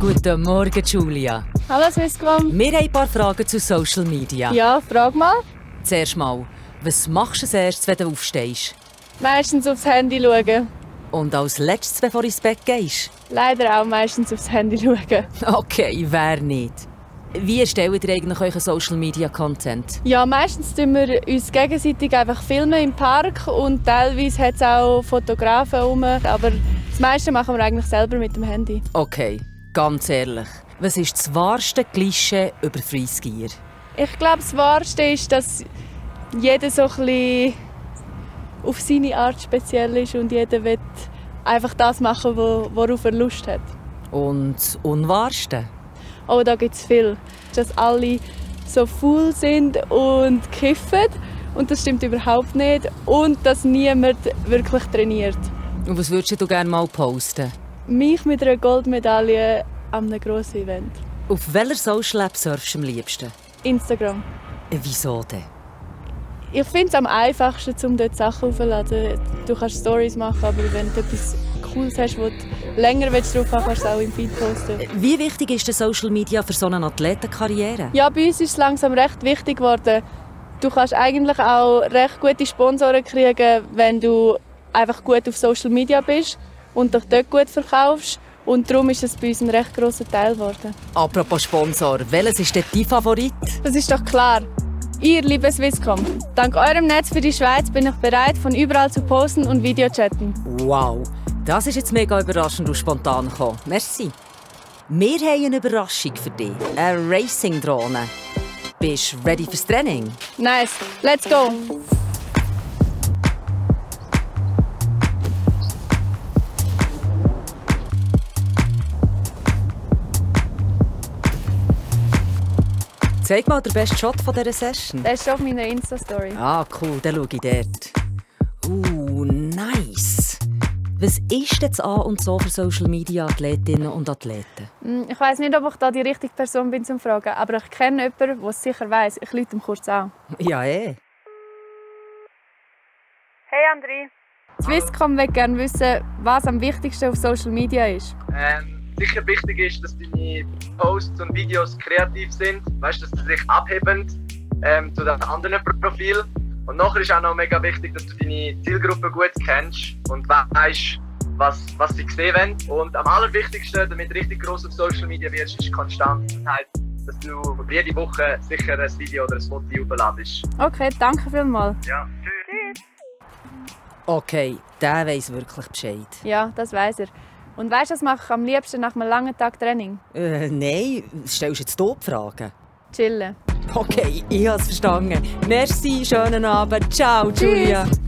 Guten Morgen, Julia. Hallo Swisscom. Wir haben ein paar Fragen zu Social Media. Ja, frag mal. Zuerst mal, was machst du als erstes, wenn du aufstehst? Meistens aufs Handy schauen. Und als letztes, bevor du ins Bett gehst? Leider auch meistens aufs Handy schauen. Okay, wer nicht? Wie erstellt ihr eigentlich euren Social Media Content? Ja, meistens tun wir uns gegenseitig einfach filmen im Park und teilweise hat es auch Fotografen rum. Aber das meiste machen wir eigentlich selber mit dem Handy. Okay, ganz ehrlich. Was ist das wahrste Klischee über Freeskier? Ich glaube, das Wahrste ist, dass jeder so ein auf seine Art speziell ist und jeder will einfach das machen, wo, worauf er Lust hat. Und das Unwahrste? Oh, da gibt es viel. Dass alle so faul sind und kiffen. Und das stimmt überhaupt nicht. Und dass niemand wirklich trainiert. Und was würdest du gerne mal posten? Mich mit einer Goldmedaille an einem grossen Event. Auf welcher Social App surfst du am liebsten? Instagram. Wieso denn? Ich finde es am einfachsten, um dort Sachen aufzuladen. Du kannst Stories machen, aber wenn du etwas Cooles hast, wo du länger drauf haben kannst du es auch im Feed posten. Wie wichtig ist denn Social Media für so eine Athletenkarriere? Ja, bei uns ist es langsam recht wichtig geworden. Du kannst eigentlich auch recht gute Sponsoren kriegen, wenn du einfach gut auf Social Media bist und dich dort gut verkaufst. Und darum ist es bei uns ein recht grosser Teil geworden. Apropos Sponsor, welches ist denn dein Favorit? Das ist doch klar. Ihr, liebe Swisscom, dank eurem Netz für die Schweiz bin ich bereit, von überall zu posten und Videochatten. Wow, das ist jetzt mega überraschend und spontan gekommen. Merci. Wir haben eine Überraschung für dich. Eine Racing-Drohne. Bist du ready fürs Training? Nice, let's go! Zeig mal den besten Shot von dieser Session. Das ist auf meiner Insta-Story. Ah, cool, dann schaue ich dort. Uh, nice. Was ist jetzt an und so für Social Media Athletinnen und Athleten? Hm, Ich weiß nicht, ob ich da die richtige Person bin zum Fragen, aber ich kenne jemanden, der es sicher weiß. Ich rufe ihm kurz an. Ja, eh. Hey André. Swisscom will gerne wissen, was am wichtigsten auf Social Media ist. Ähm, sicher wichtig ist, dass deine Posts und Videos kreativ sind, weißt, dass sie sich abheben ähm, zu den anderen Profilen. Und nachher ist auch noch mega wichtig, dass du deine Zielgruppe gut kennst und weißt, was, was sie sehen wollen. Und am allerwichtigsten, damit du richtig groß auf Social Media wirst, ist Konstanz. Das heißt, dass du jede Woche sicher ein Video oder ein Foto aufladest. Okay, danke vielmals. Ja, tschüss. Okay, der weiß wirklich Bescheid. Ja, das weiß er. Und weißt du, was mache ich am liebsten nach einem langen Tag Training? Äh, nein, stellst du jetzt hier die Fragen? Chillen. Okay, ich habe es verstanden. Merci, schönen Abend. Ciao, Julia. Tschüss.